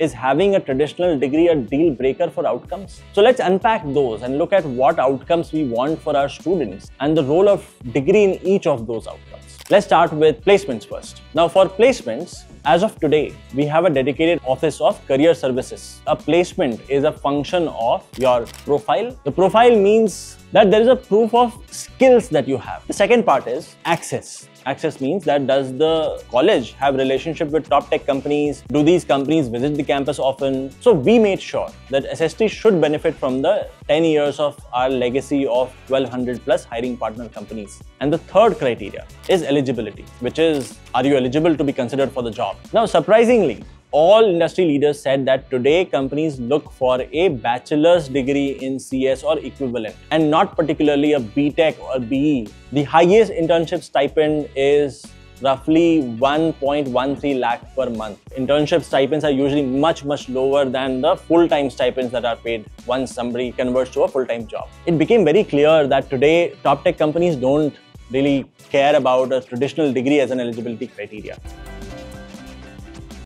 is having a traditional degree a deal breaker for outcomes? So let's unpack those and look at what outcomes we want for our students and the role of degree in each of those outcomes. Let's start with placements first. Now for placements, as of today, we have a dedicated office of career services. A placement is a function of your profile. The profile means that there is a proof of skills that you have. The second part is access. Access means that does the college have relationship with top tech companies? Do these companies visit the campus often? So we made sure that SST should benefit from the 10 years of our legacy of 1200 plus hiring partner companies. And the third criteria is eligibility, which is are you eligible to be considered for the job? Now, surprisingly, all industry leaders said that today companies look for a bachelor's degree in CS or equivalent and not particularly a BTech or BE. The highest internship stipend is roughly 1.13 lakh per month. Internship stipends are usually much, much lower than the full-time stipends that are paid once somebody converts to a full-time job. It became very clear that today top tech companies don't really care about a traditional degree as an eligibility criteria.